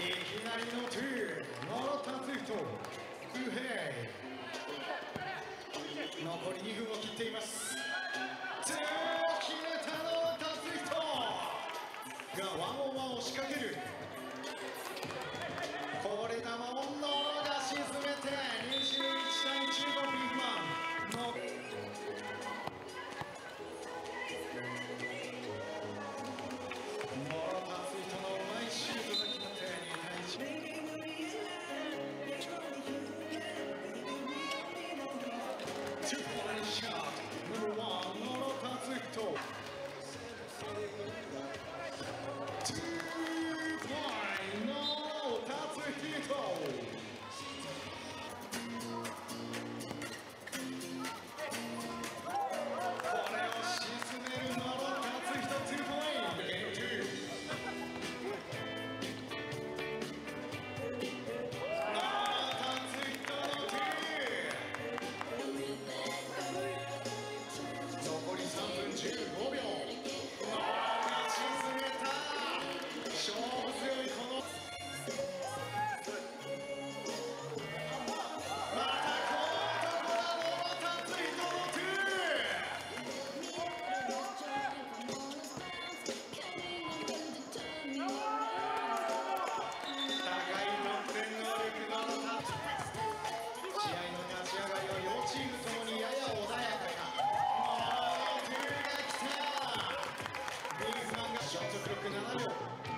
きなりのトゥー諸田ツイフトウヘイ残り2分を切っています。トゥ決めたのタツイフト。がワンオンワンを仕掛ける。shot, number one. 그렇게 하나요?